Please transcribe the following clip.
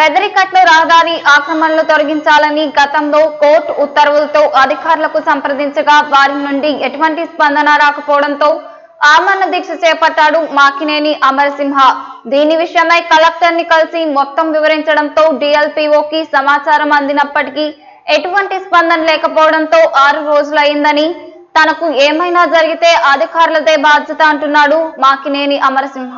పెదరికట్లు రహదారి ఆక్రమణలు తొలగించాలని గతంలో కోర్టు ఉత్తర్వులతో అధికారులకు సంప్రదించగా వారి నుండి ఎటువంటి స్పందన రాకపోవడంతో ఆమరణ దీక్ష చేపట్టాడు మాకినేని అమరసింహ. దీని విషయమై కలెక్టర్ని కలిసి మొత్తం వివరించడంతో డిఎల్పిఓకి సమాచారం అందినప్పటికీ ఎటువంటి స్పందన లేకపోవడంతో ఆరు రోజులైందని తనకు ఏమైనా జరిగితే అధికారులదే బాధ్యత అంటున్నాడు మాకినేని అమరసింహ.